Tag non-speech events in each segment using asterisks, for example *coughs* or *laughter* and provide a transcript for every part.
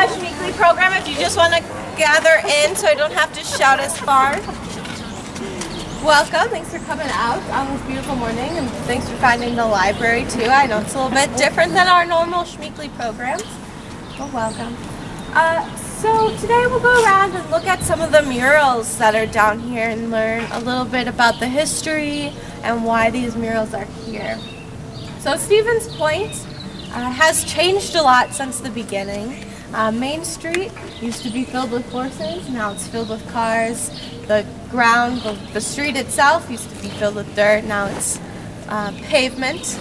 uh, Schmeeckle program if you just want to gather in so I don't have to shout as far. Welcome. Thanks for coming out on this beautiful morning and thanks for finding the library too. I know it's a little bit different than our normal Schmeeckle programs. Well, welcome. Uh, so today we'll go around and look at some of the murals that are down here and learn a little bit about the history and why these murals are here. So Stevens Point uh, has changed a lot since the beginning. Uh, Main Street used to be filled with horses, now it's filled with cars. The ground, the, the street itself used to be filled with dirt, now it's uh, pavement.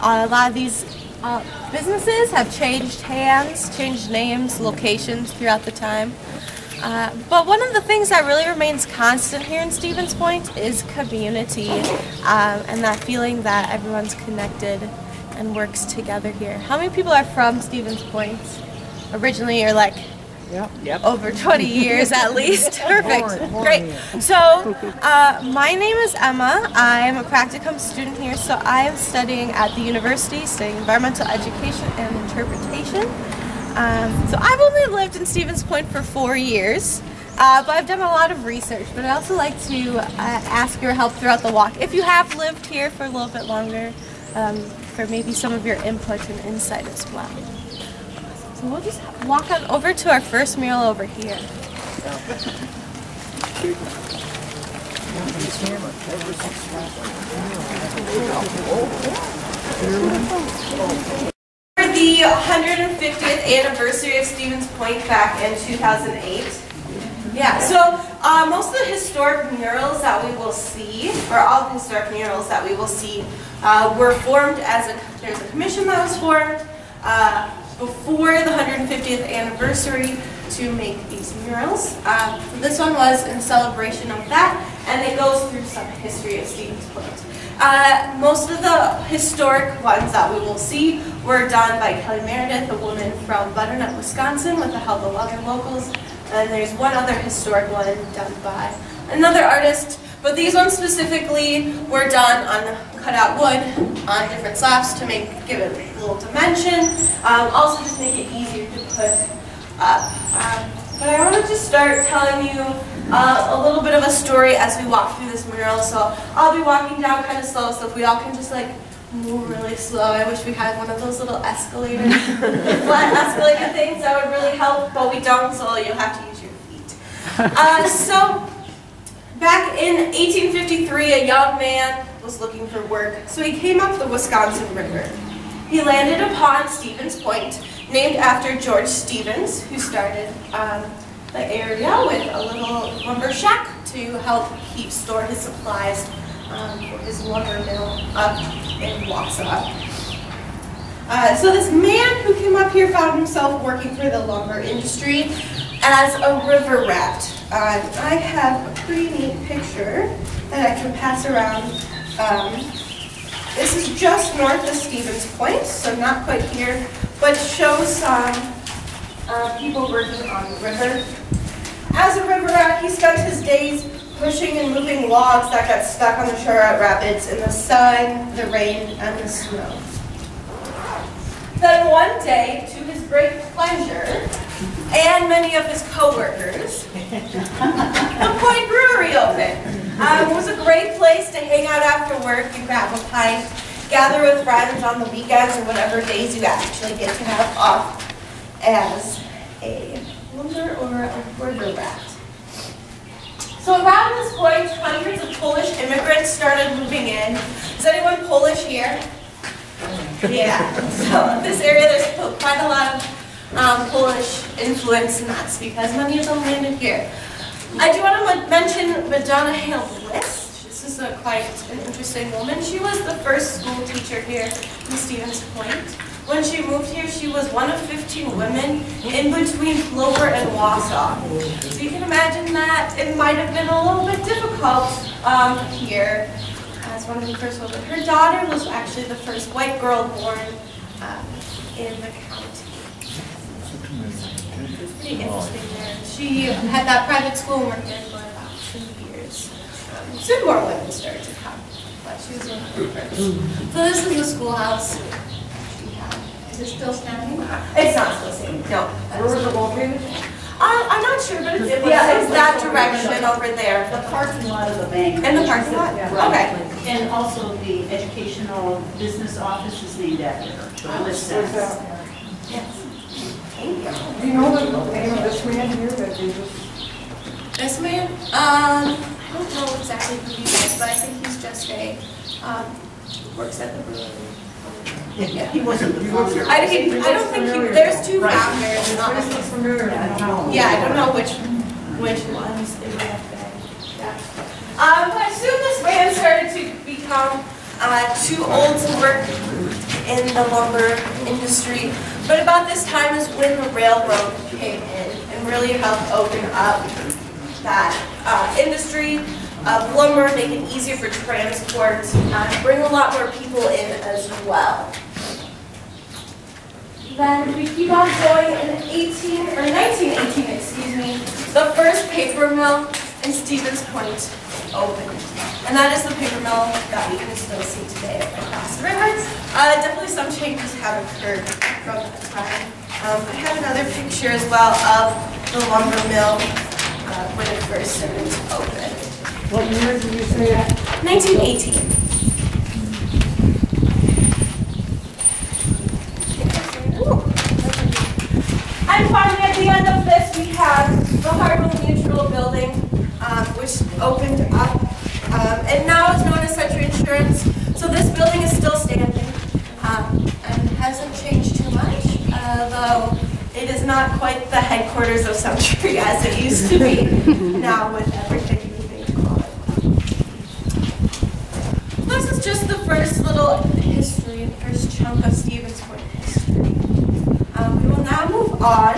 a lot of these uh, businesses have changed hands, changed names, locations throughout the time. Uh, but one of the things that really remains constant here in Stevens Point is community um, and that feeling that everyone's connected and works together here. How many people are from Stevens Point originally or like Yep. Yep. over 20 years at *laughs* least? Perfect. Great. So uh, my name is Emma. I'm a practicum student here. So I am studying at the university, studying environmental education and interpretation. Um, so I've only lived in Stevens Point for four years. Uh, but I've done a lot of research, but I also like to uh, ask your help throughout the walk. If you have lived here for a little bit longer, um, for maybe some of your input and insight as well. So we'll just walk on over to our first mural over here. For the 150th anniversary of Stevens Point back in 2008. Yeah, so uh, most of the historic murals that we will see, or all the historic murals that we will see, uh, were formed as a, there's a commission that was formed uh, before the 150th anniversary to make these murals. So this one was in celebration of that, and it goes through some history of Stevens Point. Uh, most of the historic ones that we will see were done by Kelly Meredith, a woman from Butternut, Wisconsin, with the help of other locals. And there's one other historic one done by another artist. But these ones specifically were done on cutout wood on different slabs to make give it a little dimension. Um, also just make it easier to put up. Um, but I wanted to start telling you uh, a little bit of a story as we walk through this mural. So I'll be walking down kind of slow, so if we all can just like move really slow. I wish we had one of those little escalator, *laughs* flat escalator things. That would really help, but we don't, so you'll have to use your feet. Uh, so back in 1853, a young man was looking for work, so he came up the Wisconsin River. He landed upon Stevens Point, named after George Stevens, who started um, the area with a little lumber shack to help keep store his supplies um, for his lumber mill up in Wausau. Uh, so this man who came up here found himself working for the lumber industry as a river rat. Uh, I have a pretty neat picture that I can pass around. Um, this is just north of Stevens Point, so not quite here, but shows some uh, people working on the river. As a river rat, he spent his days pushing and moving logs that got stuck on the Charlotte Rapids in the sun, the rain, and the snow. Then one day, to his great pleasure, and many of his co-workers, the Point Brewery opened. Um, it was a great place to hang out after work and grab a pint, gather with friends on the weekends or whatever days you actually get to have off as a lumber or a river rat. So around this point, hundreds of Polish immigrants started moving in. Is anyone Polish here? Yeah. So this area, there's quite a lot of um, Polish influence, and that's because many of them landed here. I do want to mention Madonna Hale Bliss. This is a quite an interesting woman. She was the first school teacher here in Stevens Point. When she moved here, she was one of 15 women in between Plover and Wausau. So you can imagine that it might have been a little bit difficult um, here as one of the first women. Her daughter was actually the first white girl born um, in the county. It's pretty interesting there. She had that private school and worked there for about two years. Um, soon more women started to come, but she was one of the first. So this is the schoolhouse. Is it still standing? It's not still standing. No. Where was it located? Uh, I'm not sure, but it's, It yeah, it's that direction over there. The parking lot of the bank. In the parking lot? Yeah. Okay. And also the educational business office is named after her. the list that? Yes. Thank you. Do you know the name of this man here that you just? This man? Um, I don't know exactly who he is, but I think he's just a, um, works at the brewery. Yeah, He wasn't the founder. I, he, I don't think he, there's two Right. founders. This not- looks familiar, I don't know. Yeah, I don't know which, which ones they would have been. Yeah. Um, but soon this man started to become, uh, too old to work in the lumber industry. But about this time is when the railroad came in and really helped open up that, uh, industry of lumber, make it easier for transport, uh, bring a lot more people in as well. Then we keep on going in 18, or 1918, excuse me, the first paper mill in Stevens Point opened. And that is the paper mill that we can still see today across the river. Uh, definitely some changes have occurred from that time. Um, I have another picture as well of the lumber mill uh, when it first started to open. What year did you say that? 1918. And finally, at the end of this, we have the Hardware Mutual Building, um, which opened up, um, and now it's known as Sentry Insurance. So this building is still standing, um, and hasn't changed too much, although it is not quite the headquarters of Sentry *laughs* as it used to be *laughs* now with everything moving forward. This is just the first little history, the first chunk of Stevens Point history. Um, we will now move on,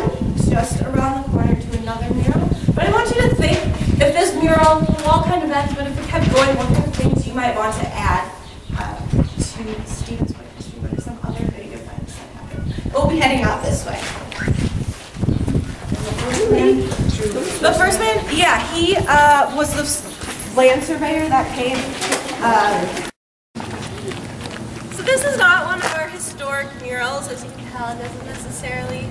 just around the corner to another mural. But I want you to think, if this mural, all kind of ends, but if it kept going, what kind of things you might want to add uh, to Stevens Point history? What are some other big events that happened? We'll be heading out this way. The first man, yeah, he uh, was the land surveyor that came. Uh, so this is not one of our historic murals, as you can tell, it doesn't necessarily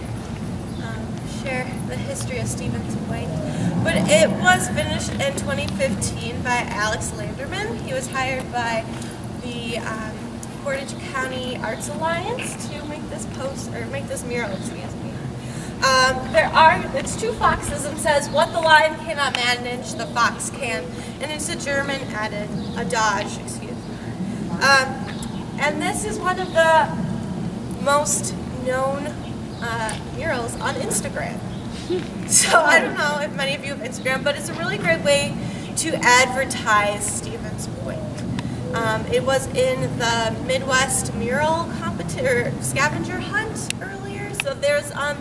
um, share the history of Stevens Point. But it was finished in 2015 by Alex Landerman. He was hired by the um, Portage County Arts Alliance to make this post or make this mural. Excuse me. Um, there are, it's two foxes and says, what the lion cannot manage, the fox can. And it's a German added, a Dodge. excuse me. Um, and this is one of the most known uh, murals on Instagram. *laughs* So I don't know if many of you have Instagram, but it's a really great way to advertise Stevens Point. Um, it was in the Midwest mural competition scavenger hunt earlier. So there's um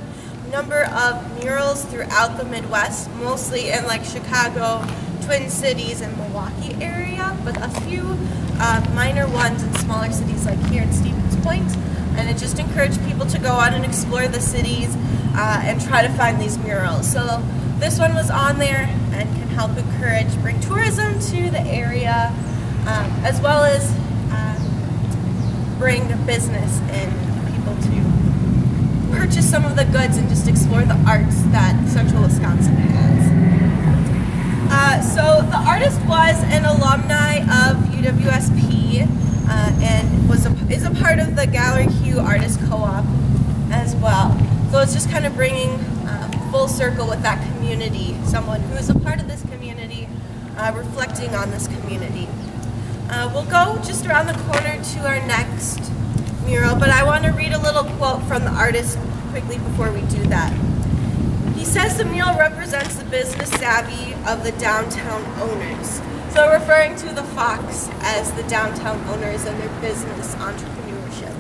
number of murals throughout the Midwest, mostly in like Chicago, Twin Cities, and Milwaukee area, but a few uh, minor ones in smaller cities like here in Stevens Point. And it just encouraged people to go out and explore the cities uh, and try to find these murals. So this one was on there and can help encourage, bring tourism to the area, um, as well as uh, bring business in people to purchase some of the goods and just explore the arts that central Wisconsin has. Uh, so the artist was an alumni of UWSP uh, and was a, is a part of the Gallery Q Artist Co-op as well. So it's just kind of bringing uh, full circle with that community, someone who is a part of this community, uh, reflecting on this community. Uh, we'll go just around the corner to our next mural, but I want to read a little quote from the artist quickly before we do that. He says the mural represents the business savvy of the downtown owners. So referring to the Fox as the downtown owners and their business entrepreneurship.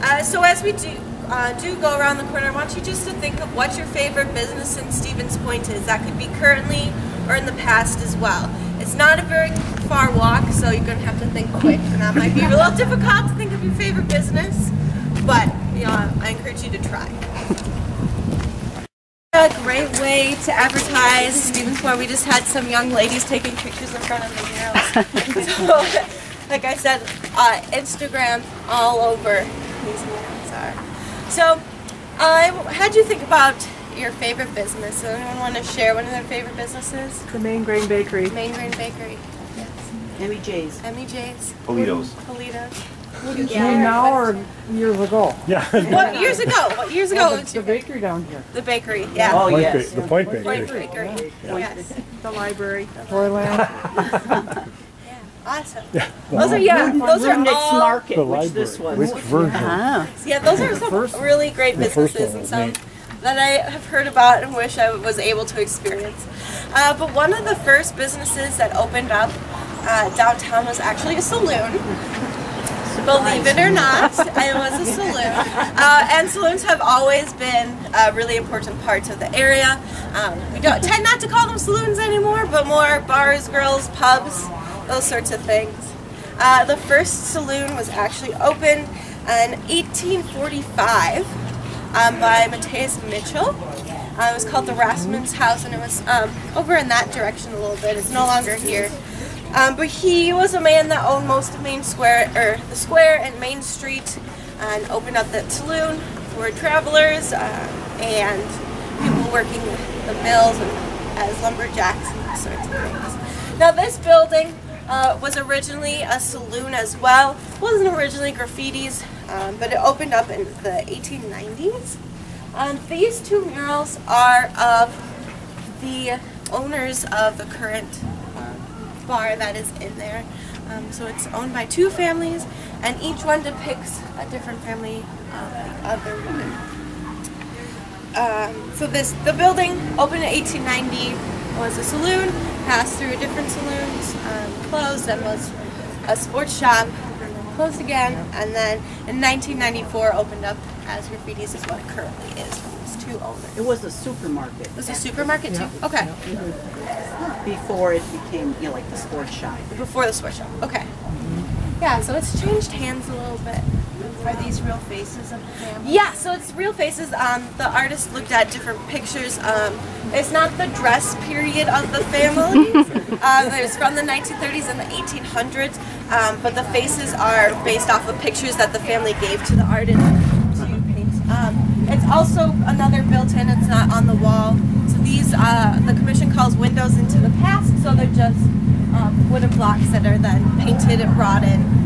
Uh, so as we do, uh, do go around the corner, I want you just to think of what your favorite business in Stevens Point is. That could be currently or in the past as well. It's not a very far walk, so you're going to have to think quick. And that might be a little *laughs* difficult to think of your favorite business, but you know, I encourage you to try. A great way to advertise Stevens Point. We just had some young ladies taking pictures in front of the murals. *laughs* *laughs* so, like I said, uh, Instagram all over these murals are. So, Uh, how'd you think about your favorite business? Does anyone want to share one of their favorite businesses? The Main Grain Bakery. Main Grain Bakery. Yes. Emmy J's. Emmy J's. Politos. Politos. Now or years ago? Yeah. What years ago? What years ago? The the bakery down here. the bakery. Yeah. Oh, Point yes. The Point Point Bakery. Bakery. Yes. The library. Toyland. *laughs* Yeah. Awesome. Those are yeah. Those are Rudnick's all. Market, The which this was. Which version? Ah, Yeah, those are some first- really great businesses and some that I have heard about and wish I was able to experience. Uh, but one of the first businesses that opened up uh, downtown was actually a saloon. Believe it or not, it was a saloon. *laughs* Uh, and saloons have always been a really important part of the area. Um, we don't tend not to call them saloons anymore, but more bars, grills, pubs, those sorts of things. Uh, the first saloon was actually opened in 1845 um, by Matthias Mitchell. Uh, it was called the Rasmus House, and it was um, over in that direction a little bit. It's no longer here. Um, but he was a man that owned most of Main Square, or the square and Main Street, and opened up that saloon for travelers uh, and people working the mills and as lumberjacks and sorts of things. Now, this building uh, was originally a saloon as well. Wasn't originally graffitis, um, but it opened up in the 1890s. Um, these two murals are of the owners of the current uh, bar that is in there. Um, so it's owned by two families, and each one depicts a different family of the other one. Um, so this the building opened in 1890 was a saloon, passed through different saloons, um, closed, and was a sports shop, closed again, and then in 1994 opened up as graffitis is what it currently is from these two owners. it was a supermarket It was a supermarket too? Okay. before it became, you know, like the sports shop. Before the sports shop. Okay. Yeah, so it's changed hands a little bit. Are these real faces of the family? Yeah, so it's real faces. Um, the artist looked at different pictures. Um, it's not the dress period of the family. *laughs* um, it's from the 1930s and the 1800s. Um, but the faces are based off of pictures that the family gave to the artist to paint. Um, it's also another built-in. It's not on the wall. So these, uh, the commission calls windows into the past. So they're just um, wooden blocks that are then painted and brought in.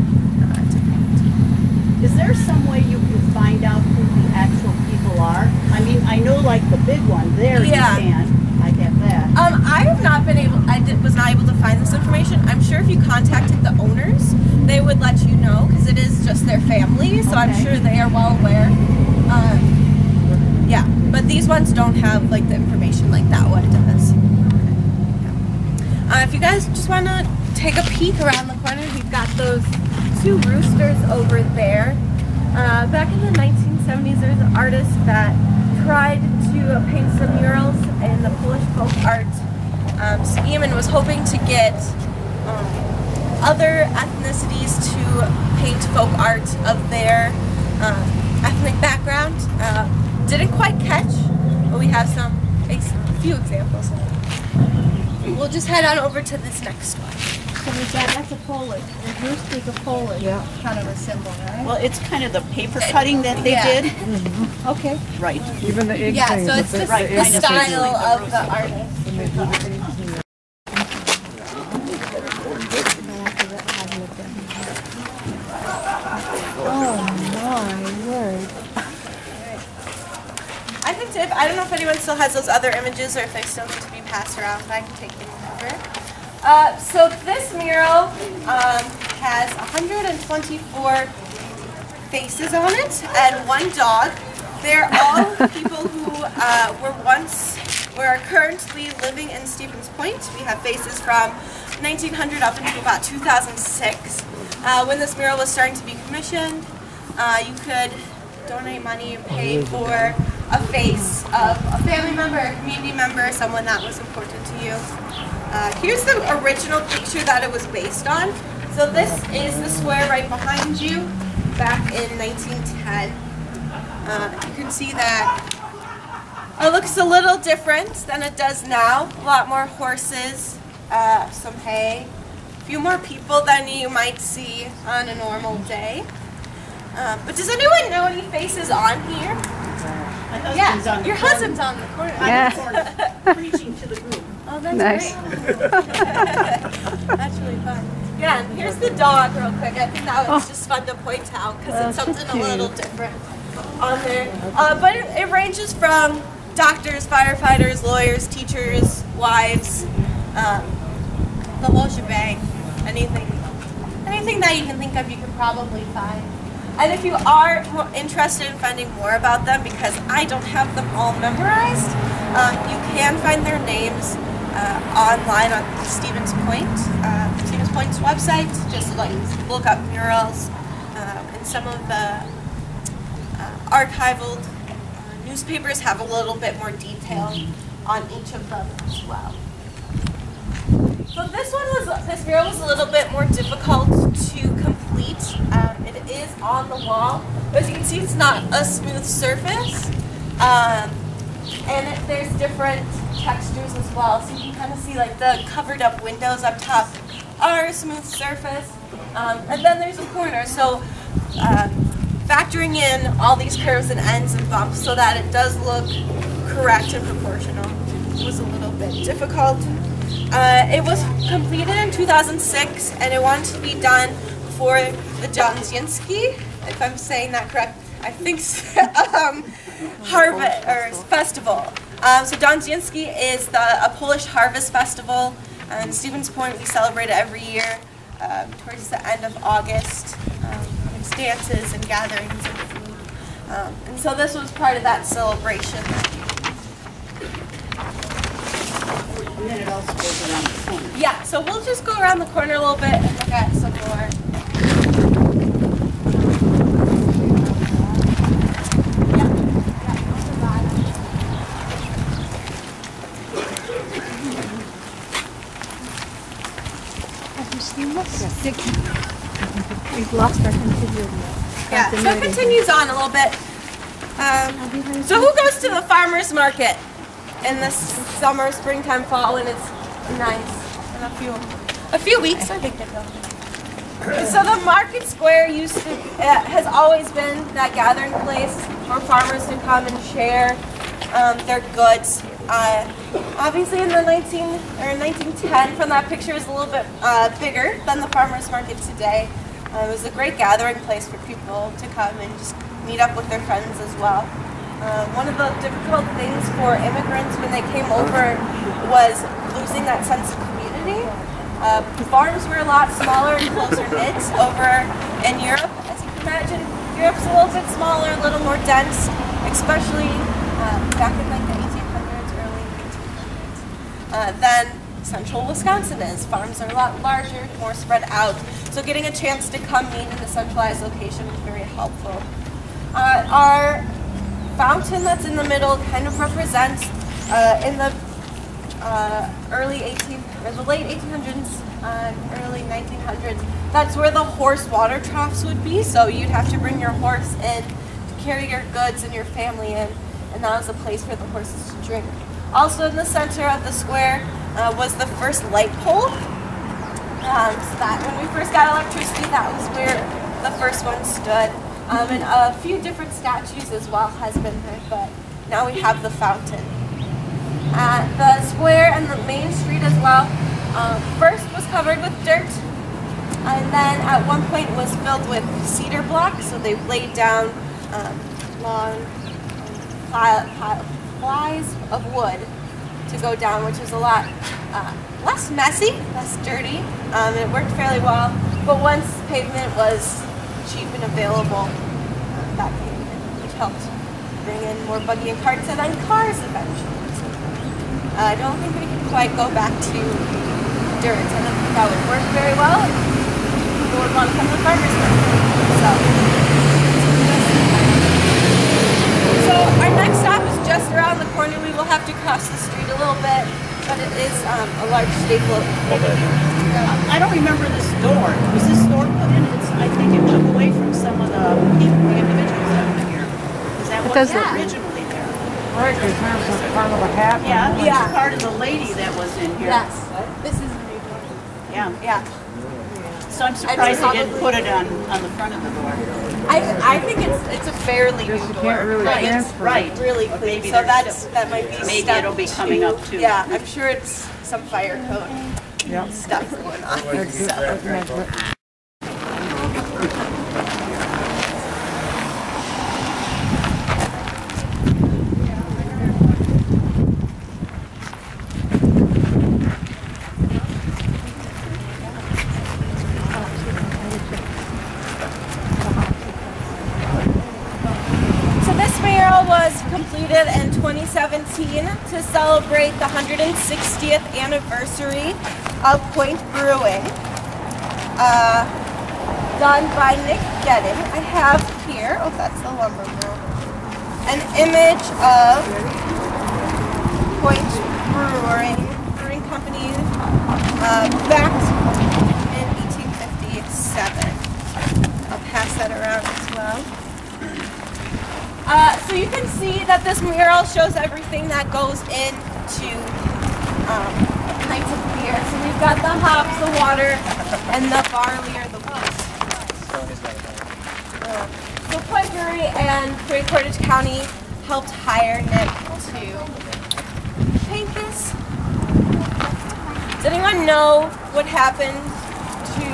Is there some way you can find out who the actual people are? I mean, I know like the big one there Yeah. you can. I get that. Um, I have not been able. I did, was not able to find this information. I'm sure if you contacted the owners, they would let you know because it is just their family. So I'm sure they are well aware. Um, yeah, but these ones don't have like the information like that one does. Uh, if you guys just want to take a peek around the corner, we've got those two roosters over there. Uh, back in the 1970s, there was an artist that tried to paint some murals in the Polish folk art um, scheme and was hoping to get um, other ethnicities to paint folk art of their uh, ethnic background. Uh, didn't quite catch, but we have some a few examples. We'll just head on over to this next one. So is that, that's a Polish, the rooster's a Polish Yeah. kind of a symbol, right? Well, it's kind of the paper cutting that they Yeah. did. Mm-hmm. Okay. Right. Even the egg Yeah, things. so it's the, the Right, the kind of style like of the artist. When they do the eggs and the- Oh, my word. I think if, I don't know if anyone still has those other images or if they still need to be passed around, but I can take them over. Uh, so this mural um, has 124 faces on it and one dog. They're all *laughs* people who uh, were once, or are currently living in Stevens Point. We have faces from 1900 up until about 2006. Uh, when this mural was starting to be commissioned, uh, you could donate money and pay for a face of a family member, a community member, someone that was important to you. Uh, here's the original picture that it was based on. So this is the square right behind you, back in 1910. Uh, you can see that it looks a little different than it does now. A lot more horses, uh, some hay, a few more people than you might see on a normal day. Um, but does anyone know any faces on here? My husband's Yeah, on the your corner- husband's on the corner. Yeah. the corner, preaching to the group. *laughs* Oh, that's Nice. great. *laughs* that's really fun. Yeah, and here's the dog real quick. I think that was just fun to point out because it's something a little different on there. Uh, but it, it ranges from doctors, firefighters, lawyers, teachers, wives, um, the whole shebang. Anything, anything that you can think of, you can probably find. And if you are interested in finding more about them, because I don't have them all memorized, um, you can find their names uh, online on Stevens Point, uh, Stevens Point's website. Just like look up murals uh, and some of the uh, archival uh, newspapers have a little bit more detail on each of them as well. So this one was, this mural was a little bit more difficult to complete. Um, it is on the wall, but as you can see, it's not a smooth surface. Um, and it, there's different textures as well. So you can kind of see like the covered up windows up top are a smooth surface. Um, and then there's a corner. So um, factoring in all these curves and ends and bumps so that it does look correct and proportional was a little bit difficult. Uh, it was completed in 2006 and it wanted to be done for the Jonzinski, if I'm saying that correct. I think so. *laughs* um, harvest or festival. Um, so Jonzinski is the a Polish harvest festival. And Stevens Point we celebrate it every year um, towards the end of August. Um, there's dances and gatherings and food. Um, and so this was part of that celebration. And then it also goes around the corner. Yeah, so we'll just go around the corner a little bit and look at some more. We've lost our continuity. Yeah, so it continues on a little bit. Um, so who goes to the farmer's market in the summer, springtime, fall, and it's nice in a few a few weeks? I think they *coughs* go. So the market square used to uh, has always been that gathering place for farmers to come and share um, their goods. Uh, obviously, in the 19 or 1910, from that picture, is a little bit uh, bigger than the farmers market today. Uh, it was a great gathering place for people to come and just meet up with their friends as well. Um, one of the difficult things for immigrants when they came over was losing that sense of community. Uh, farms were a lot smaller and closer knit over in Europe. As you can imagine, Europe's a little bit smaller, a little more dense, especially uh, back in like the 1800s, early 1900s. Uh, than central Wisconsin is. Farms are a lot larger, more spread out. So getting a chance to come meet in a centralized location is very helpful. Uh, our fountain that's in the middle kind of represents uh, in the uh, early 18 or the late 1800s, uh, early 1900s. That's where the horse water troughs would be. So you'd have to bring your horse in to carry your goods and your family in, and that was a place for the horses to drink. Also in the center of the square uh, was the first light pole. Um, so that when we first got electricity, that was where the first one stood. Um, and a few different statues as well has been there, but now we have the fountain. Uh, the square and the main street as well. Um, first was covered with dirt, and then at one point was filled with cedar blocks. So they laid down um, long pile, plies of wood to go down, which was a lot uh, less messy, less dirty. Um, it worked fairly well. But once pavement was cheap and available, uh, that came in, which helped bring in more buggy and carts and then cars eventually. Uh, I don't think we can quite go back to dirt. I don't think that would work very well. People would want to come to farmers market. So. So our next stop is just around the corner. We will have to cross the street a little bit, but it is um, a large staple. I don't remember this door. Was this door put in? It's, I think it took away from some of the people, the individuals that were here. Because that does wasn't look- originally there. Right, because there's part of a half. Yeah, it was Yeah. part of the lady that was in here. Yes, this is the new door. Yeah. Yeah. So I'm surprised they didn't put it on, on the front of the door. I, I think it's, it's a fairly new Just door. can't really Right, transfer. right. Really clean, so that's, that might be Maybe step it'll be coming two. up too. Yeah, I'm sure it's some fire code Yep. stuff going on. That's- that's next one. So this mural was completed in 2017 to celebrate the 160th anniversary of Point Brewing. Uh, done by Nick Getting. I have here, oh that's the lumber mill, an image of Point Brewing, Brewing Company uh, back in 1857. I'll pass that around as well. Uh, so you can see that this mural shows everything that goes into um, pints of beer. So we've got the hops, the water, and the barley or the wheat. Uh, so Point Brewery and Create Portage County helped hire Nick to paint this. Does anyone know what happened to,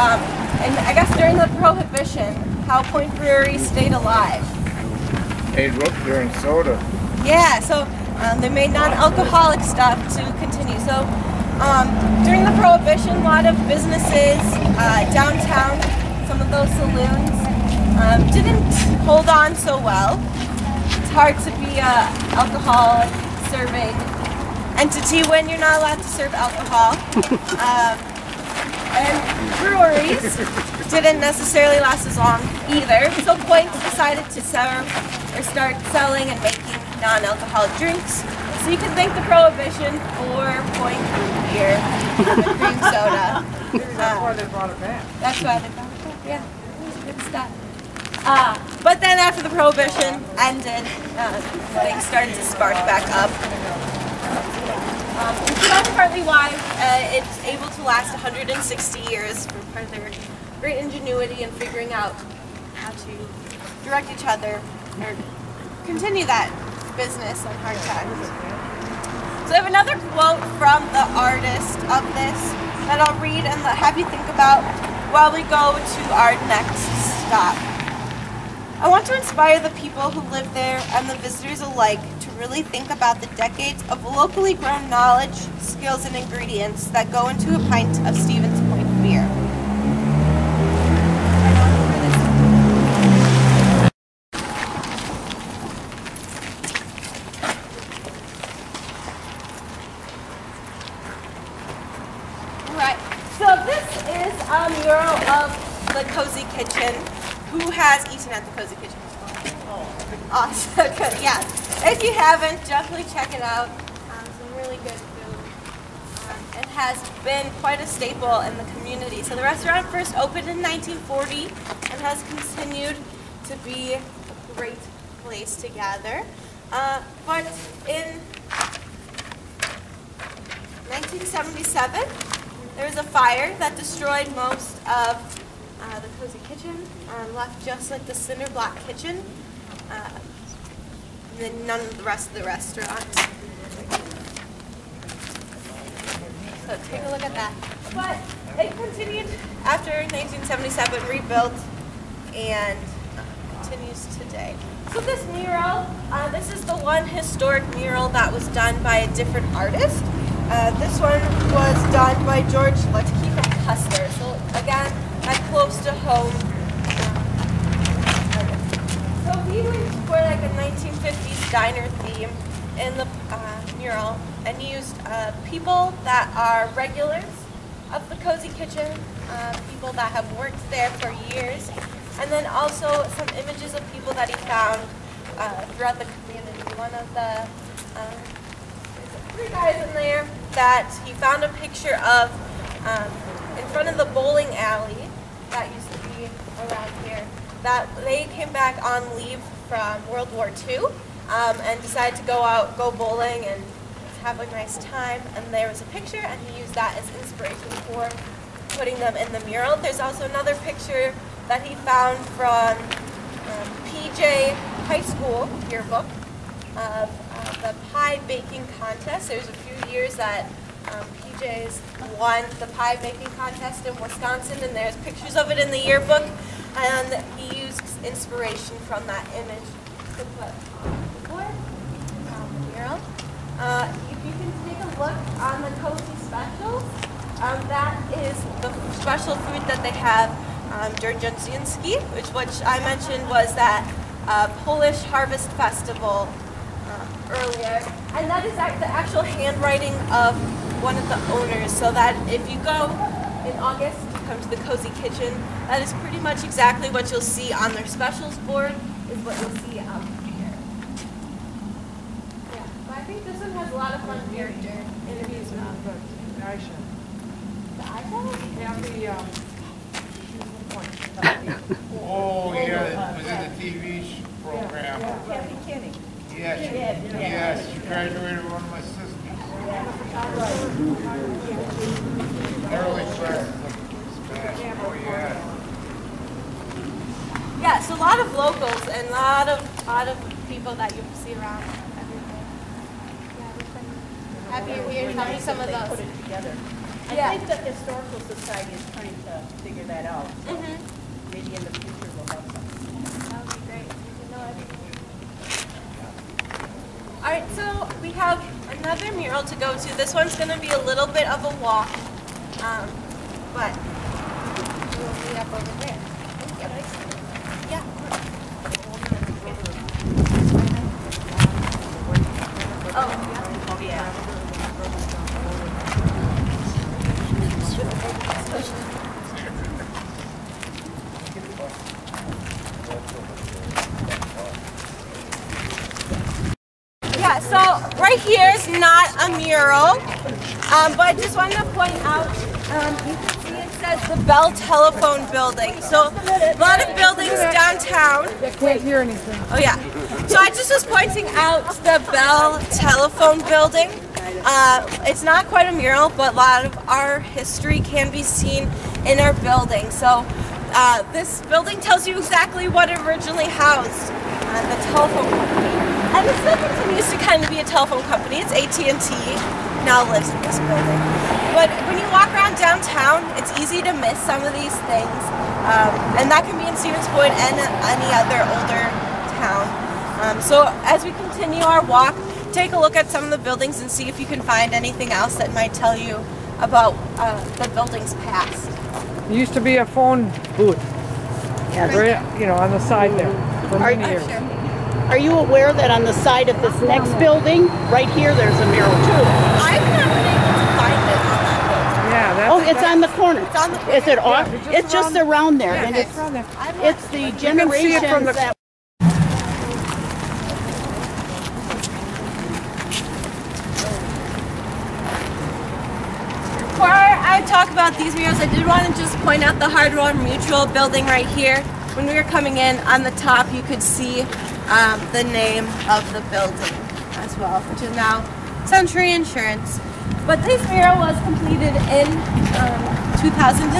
um, and I guess during the Prohibition, how Point Brewery stayed alive? Hey, look, they're in soda. Yeah, so um, they made non-alcoholic stuff to continue. So um, during the Prohibition, a lot of businesses uh, downtown, some of those saloons, um, didn't hold on so well. It's hard to be a alcoholic serving entity when you're not allowed to serve alcohol. *laughs* um, and breweries didn't necessarily last as long either. So Point decided to serve or start selling and making non-alcoholic drinks. So you can thank the prohibition for Point beer and cream soda. *laughs* That's why they brought it back. that's why they brought it back. Yeah, it was good stuff. Uh, but then after the prohibition ended, uh, things started to spark back up. Um, and so that's partly why uh, it's able to last 160 years for part of their great ingenuity in figuring out how to direct each other or continue that business on hard times. So I have another quote from the artist of this that I'll read and have you think about while we go to our next stop. I want to inspire the people who live there and the visitors alike to really think about the decades of locally grown knowledge, skills, and ingredients that go into a pint of Stevens Point beer. Right. So this is a mural of the Cozy Kitchen. Who has eaten at the Cozy Kitchen before? Awesome. Good. Yeah. If you haven't, definitely check it out. Um, some really good food. Um, it has been quite a staple in the community. So the restaurant first opened in 1940 and has continued to be a great place to gather. Uh, but in 1977, there was a fire that destroyed most of uh, the cozy kitchen and left just like the cinder block kitchen. Uh, then none of the rest of the restaurant. So take a look at that. But it continued after 1977, rebuilt, and continues today. So this mural, uh, this is the one historic mural that was done by a different artist. Uh, this one was done by George from Custer. So again, that close to home. He went for like a 1950s diner theme in the uh, mural and used uh, people that are regulars of the Cozy Kitchen, uh, people that have worked there for years, and then also some images of people that he found uh, throughout the community. One of the um, three guys in there that he found a picture of um, in front of the bowling alley that used to be around here. That they came back on leave from World War II um, and decided to go out, go bowling, and have a nice time. And there was a picture, and he used that as inspiration for putting them in the mural. There's also another picture that he found from um, PJ High School yearbook of uh, the pie baking contest. There's a few years that um, PJ's won the pie baking contest in Wisconsin, and there's pictures of it in the yearbook. And he used inspiration from that image to put on the board, mural. Uh, if you can take a look on the Cozy Specials, um, that is the special food that they have um, Dzierżynski, which, which I mentioned was that uh, Polish Harvest Festival uh, earlier. And that is act- the actual handwriting of one of the owners, so that if you go in August, come to the Cozy Kitchen, that is pretty much exactly what you'll see on their specials board, is what you'll see out here. Yeah, but I think this one has a lot of fun character interviews with the iPhone. Um, *laughs* oh, yeah, it was in the TV sh- program. Kathy Kinney. Yes, she- yes, she graduated with one of my sisters. Early classes of Spanish, oh, yeah. So a lot of locals and a lot of lot of people that you see around everywhere. Yeah, we've been happy you're here. Tell me some of They put it together. I Yeah. think the Historical Society is trying to figure that out. so Mhm. Maybe in the future we'll have something. That would be great. We can know everything. All right, so we have another mural to go to. This one's going to be a little bit of a walk, um, but we'll be up over there. Yeah. Oh, Oh, yeah. So right here is not a mural, um, but I just wanted to point out, um, you can see it says the Bell Telephone Building. So a lot of buildings downtown. Can't hear anything. Oh yeah. So I just was pointing out the Bell Telephone Building. Uh, it's not quite a mural, but a lot of our history can be seen in our building. So uh, this building tells you exactly what originally housed uh, the telephone company, and it still continues to kind of be a telephone company. It's AT&T now lives in this building. But when you walk around downtown, it's easy to miss some of these things, um, and that can be in Stevens Point and any other older town. Um, so as we continue our walk, take a look at some of the buildings and see if you can find anything else that might tell you about uh, the building's past. There used to be a phone booth. Right, you know, on the side there for many years. Are you aware that on the side of this next building, right here, there's a mural too? I've not been able to find it on that building. Yeah, that's. Oh, it's on the corner. It's on the Is it off? it's just It's just around- around there, Yeah, and it's it's, around there. It's the can see from generations the- that Before I talk about these murals, I did want to just point out the Hardware Mutual building right here. When we were coming in, on the top you could see um, the name of the building as well, which is now Sentry Insurance. But this mural was completed in um, 2008.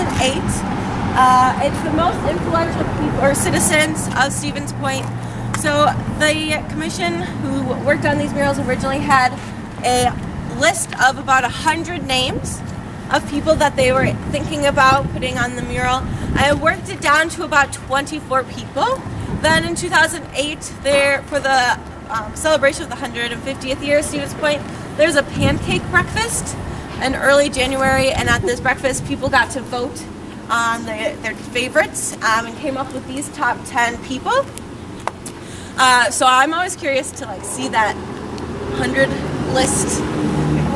Uh, it's the most influential people or citizens of Stevens Point. So the commission who worked on these murals originally had a list of about 100 names of people that they were thinking about putting on the mural. I worked it down to about 24 people. Then in 2008, there for the um, celebration of the 150th year of Stevens Point, there's a pancake breakfast in early January, and at this breakfast, people got to vote on their, their favorites um, and came up with these top 10 people. Uh, so I'm always curious to like see that 100 list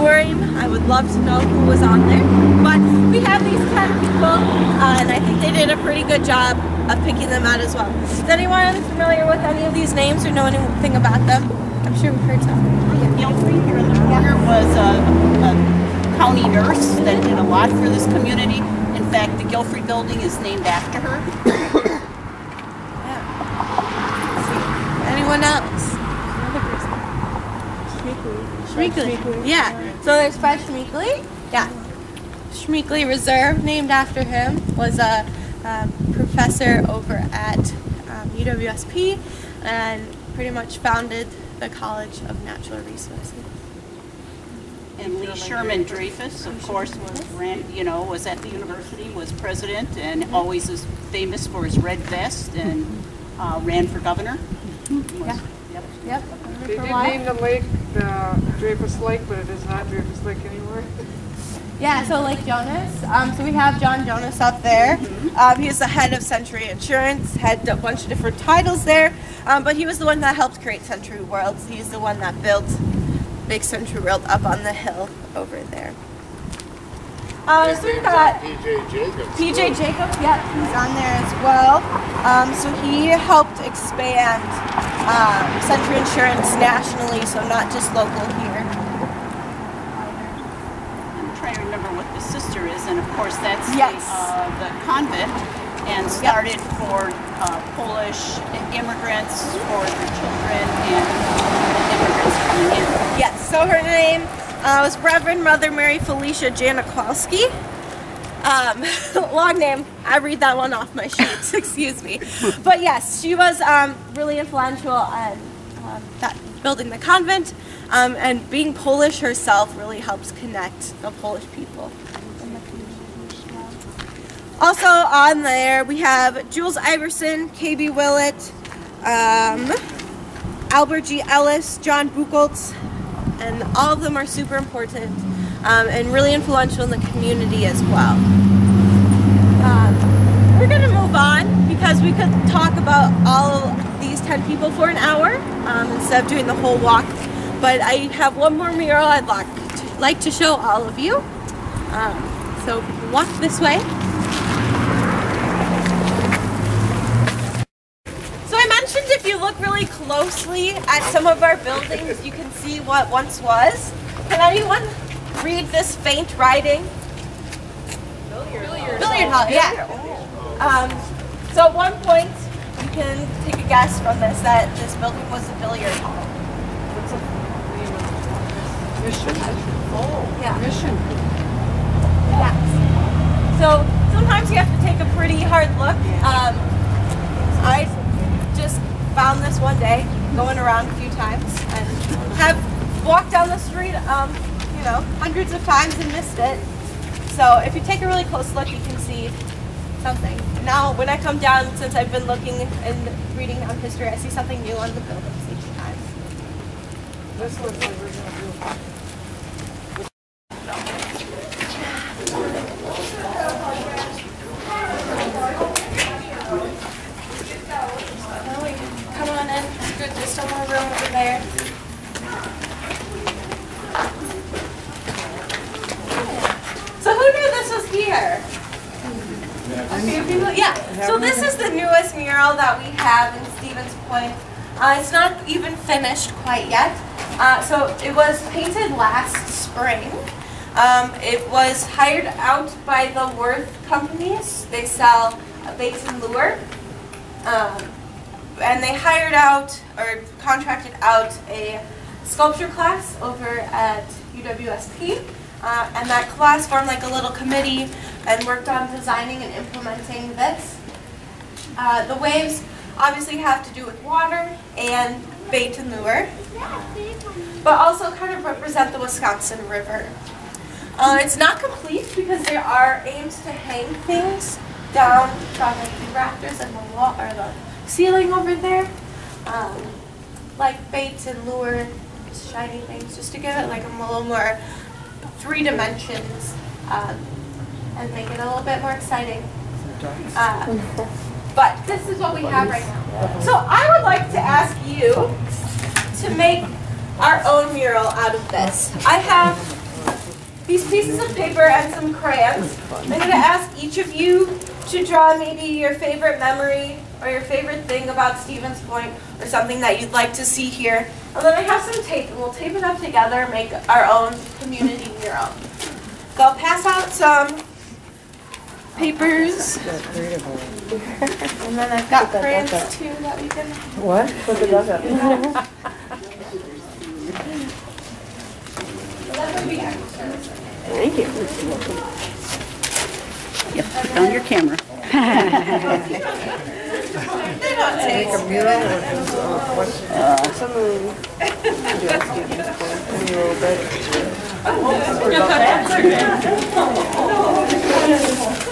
boring. I would love to know who was on there. But we have these 10 people, uh, and I think they did a pretty good job of picking them out as well. Is anyone familiar with any of these names or know anything about them? I'm sure we've heard some. Gilfry here in the corner was a, a county nurse that did a lot for this community. In fact, the Gilfry building is named after her. Anyone else? Schmeeckle. Yeah. So there's Fred Schmeeckle. Yeah. Schmeeckle Reserve, named after him, was a um, professor over at um, UWSP and pretty much founded the College of Natural Resources. And Lee Sherman Dreyfus, of course, ran, you know, was at the university, was president, and always is famous for his red vest, and uh, ran for governor. Yeah. yep. Yep. They did name the lake, the Dreyfus Lake, but it is not Dreyfus Lake anymore. *laughs* Yeah, so Lake Joanis. Um, so we have John Joanis up there. Um, he the head of Sentry Insurance, had a bunch of different titles there, um, but he was the one that helped create Sentry Worlds. He's the one that built Big Sentry World up on the hill over there. Uh, so we've got PJ Jacobs. PJ Jacobs, yeah, he's on there as well. Um, so he helped expand um, Sentry Insurance nationally, so not just local here. I'm trying to remember what the sister is, and of course, that's the, Yes. uh, the convent, and started for uh, Polish immigrants, for their children, and uh, immigrants coming in. Yes, so her name uh, was Reverend Mother Mary Felicia Janikowski. Um, *laughs* long name. I read that one off my sheet. *laughs* Excuse me. But yes, she was um, really influential in um, that building the convent, um, and being Polish herself really helps connect the Polish people. Also on there we have Jules Iverson, KB Willett, um, Albert G. Ellis, John Buchholz, and all of them are super important um, and really influential in the community as well. Um, we're gonna move on because we could talk about all these 10 people for an hour um, instead of doing the whole walk. But I have one more mural I'd like to, like to show all of you. Um, so walk this way. So I mentioned if you look really closely at some of our buildings, you can see what once was. Can anyone read this faint writing? Billiard. Billiard hall. Yeah. Um, so at one point, you can take a guess from this that this building was a billiard hall. Mission. Oh, Yeah. Mission. Yes. So sometimes you have to take a pretty hard look. Um, I found this one day, going around a few times, and have walked down the street, um, you know, hundreds of times and missed it. So if you take a really close look, you can see something. Now, when I come down, since I've been looking and reading on history, I see something new on the buildings each time. This was the original view. Now we can come on in. It's good. There's still more room over there. So who knew this was here? A few people? Yeah. So this is the newest mural that we have in Stevens Point. Uh, it's not even finished quite yet. Uh, so it was painted last spring. Um, it was hired out by the Worth companies. They sell baits and lure. Um, and they hired out or contracted out a sculpture class over at UWSP. Uh, and that class formed like a little committee and worked on designing and implementing this. Uh, the waves obviously have to do with water and bait and lure, but also kind of represent the Wisconsin River. Uh, it's not complete because there are aims to hang things down from like the rafters and the wall or the ceiling over there, um, like baits and lure, shiny things, just to give it like a little more three dimensions um, and make it a little bit more exciting. Uh, but this is what we have right now. So I would like to ask you to make our own mural out of this. I have these pieces of paper and some crayons. I'm going to ask each of you to draw maybe your favorite memory or your favorite thing about Stevens Point or something that you'd like to see here. And then I have some tape and we'll tape it up together and make our own community mural. So I'll pass out some papers. And then I've got crayons too that we can. What? Put the duck up. That would be extra. Yep, put down your camera. They don't take A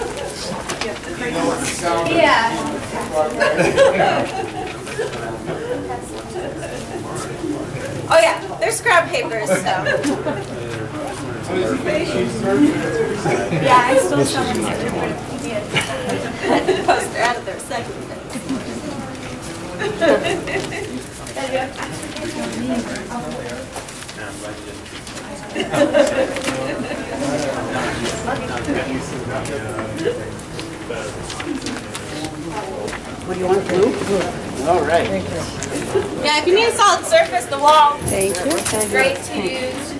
mural, which is, uh, what's, Yeah. Oh yeah, they're scrap papers, so. *laughs* Yeah, I still saw him yesterday. He. Poster out of their second. What do you want, blue? All right. Yeah, if you need a solid surface, the wall Thank you. is great to use.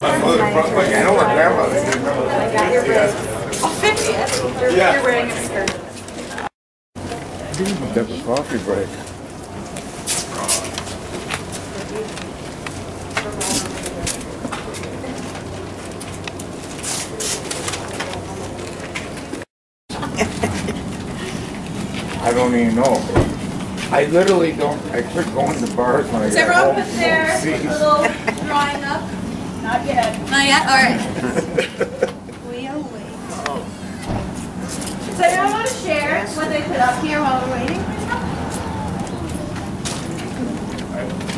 My mother, probably- I know my grandmother did remember that. Oh, 50th. Yeah. You're wearing a skirt. That's a coffee break. Don't even know. I literally don't, I quit going to bars when I Does got everyone home. put their See? little drawing up? Not yet. Not yet? Alright. *laughs* We are waiting. So anyone want to share what they put up here while we're waiting?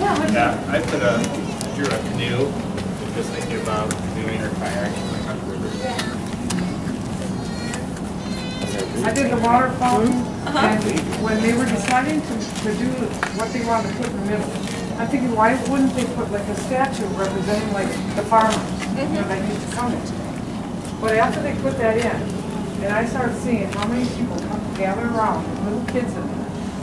Yeah, what Yeah, I put a, drew a canoe, just thinking about canoeing or kayaking I did the water fountain, and when they were deciding to, to do what they wanted to put in the middle, I'm thinking, why wouldn't they put like a statue representing like the farmers, that used to come in? But after they put that in, and I started seeing how many people come gather around, little kids there,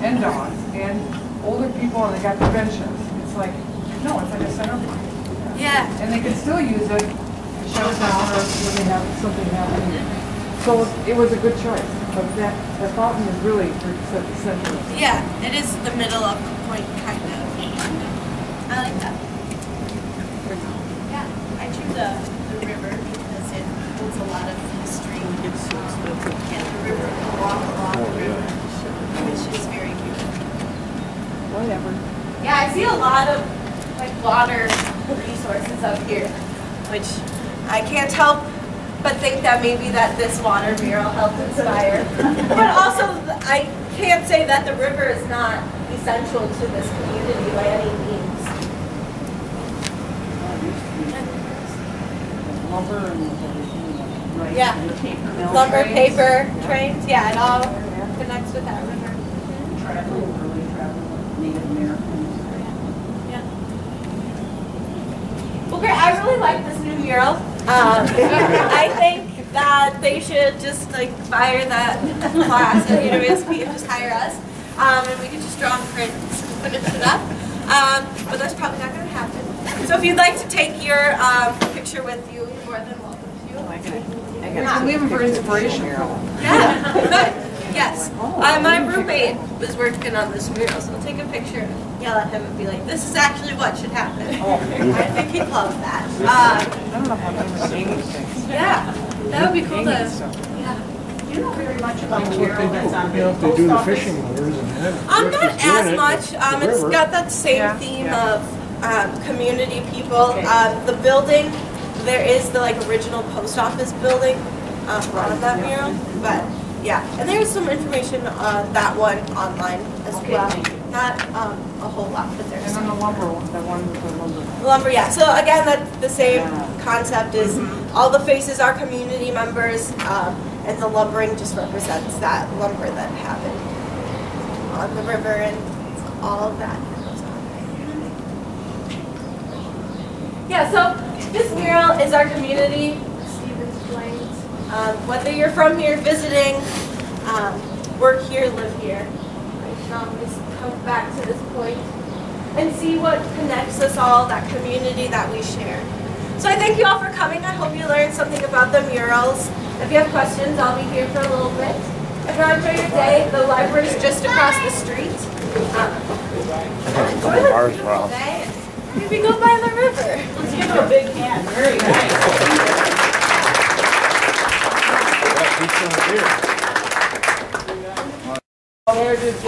and dogs, and older people, and they got the benches, it's like, no, it's like a center point. Yeah. And they can still use it, to shut it down, or when they have something happening. So it was a good choice, but that, the fountain is really for the center. Yeah, it is the middle of the point, kind of. I like that. Yeah, I drew the, the river because it holds a lot of history. And the river, the walk along the river, which is very beautiful. Whatever. Yeah, I see a lot of like water resources up here, which I can't help but think that maybe that this water mural helped inspire. but also, I can't say that the river is not essential to this community by any means. Lumber and everything, right? Yeah. Paper. Lumber, trains. paper, trains, yeah, it all connects with that river. Traveling, early traveling, Native Americans. Well, great. I really like this new mural. Um, I think that they should just like fire that class at UWSP and just hire us, um, and we can just draw and print and finish it up. Um, but that's probably not going to happen. So if you'd like to take your um, picture with you, you're more than welcome to. You can leave them for inspiration. Yeah, good. Yes. Uh, my roommate was working on this mural, so I'll take a picture and yell at him and be like, this is actually what should happen. I think he'd love that. Um, I don't know how to sing these yeah, that would be cool to, yeah. You know very much about the mural that's on You the know, they do post the office. fishing lures and that. Um, Rick not as much. the Um, it's river. got that same Yeah, theme yeah. of um, community people. Um, the building, there is the like original post office building um, on that mural, but yeah, and there's some information on that one online as Okay, well. Not um, a whole lot, but there's And then some. the lumber one, the one with the lumber. Lumber, yeah. So again, that the same concept is all the faces are community members, um, and the lumbering just represents that lumber that happened on the river and all of that. that goes on. Yeah. So this mural is our community. Steve explained. Um, whether you're from here visiting, um, work here, live here, I can always come back to this point and see what connects us all, that community that we share. So I thank you all for coming. I hope you learned something about the murals. If you have questions, I'll be here for a little bit. If you enjoy your day, the library is just across the street. Um, enjoy the beautiful day. Maybe go by the river. Let's give her a big hand. Very nice.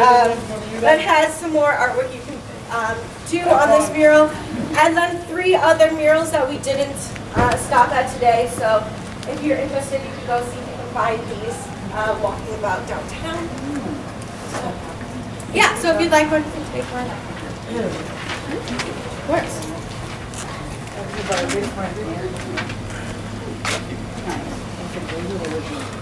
Um, that has some more artwork you can um, do on this mural. And then three other murals that we didn't uh, stop at today. So if you're interested, you can go see if you can find these uh, walking about downtown. So, yeah, so if you'd like one, please take one. Of course. Nice.